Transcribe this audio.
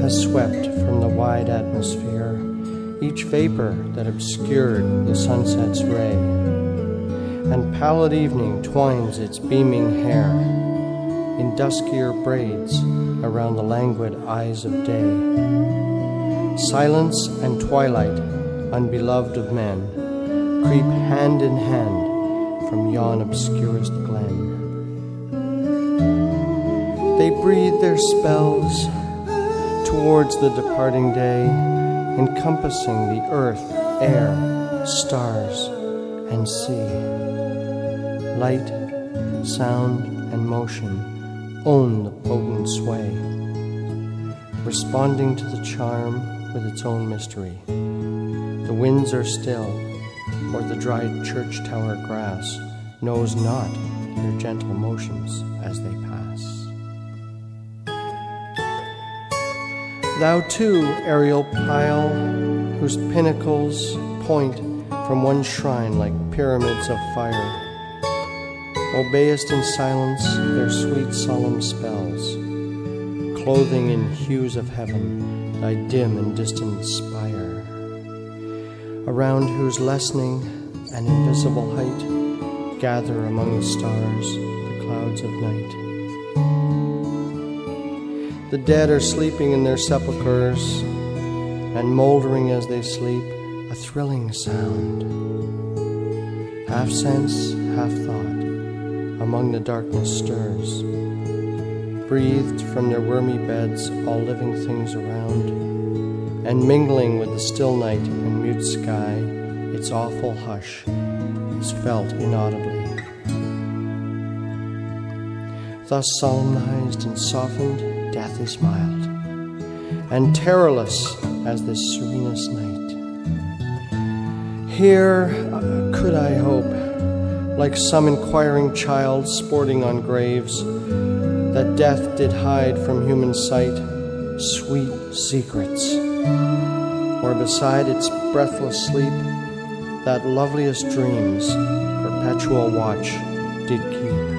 has swept from the wide atmosphere each vapor that obscured the sunset's ray, and pallid evening twines its beaming hair in duskier braids around the languid eyes of day. Silence and twilight, unbeloved of men, creep hand in hand from yon obscurest glen. They breathe their spells towards the departing day, encompassing the earth, air, stars, and sea. Light, sound, and motion own the potent sway, responding to the charm with its own mystery. The winds are still, or the dried church tower grass knows not their gentle motions as they pass. Thou too, aerial pile, whose pinnacles point from one shrine like pyramids of fire, obeyest in silence their sweet solemn spells, clothing in hues of heaven thy dim and distant spire, around whose lessening and invisible height gather among the stars the clouds of night. The dead are sleeping in their sepulchres, and moldering as they sleep, a thrilling sound. Half sense, half thought, among the darkness stirs. Breathed from their wormy beds all living things around, and mingling with the still night and mute sky, its awful hush is felt inaudibly. Thus solemnized and softened, death is mild, and terrorless as this serenest night. Here uh, could I hope, like some inquiring child sporting on graves, that death did hide from human sight sweet secrets, or beside its breathless sleep, that loveliest dreams perpetual watch did keep.